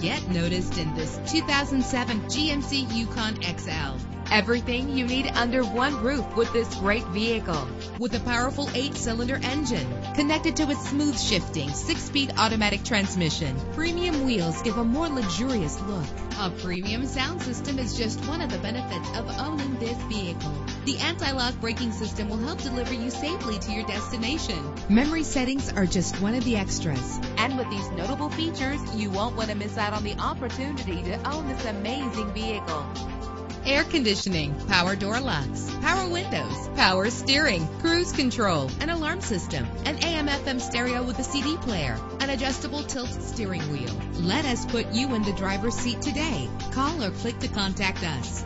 get noticed in this 2007 GMC Yukon XL. Everything you need under one roof with this great vehicle. With a powerful eight-cylinder engine connected to a smooth shifting six-speed automatic transmission, premium wheels give a more luxurious look. A premium sound system is just one of the benefits of owning this vehicle. The anti-lock braking system will help deliver you safely to your destination. Memory settings are just one of the extras. And with these notable features, you won't want to miss out on the opportunity to own this amazing vehicle air conditioning, power door locks, power windows, power steering, cruise control, an alarm system, an AM FM stereo with a CD player, an adjustable tilt steering wheel. Let us put you in the driver's seat today. Call or click to contact us.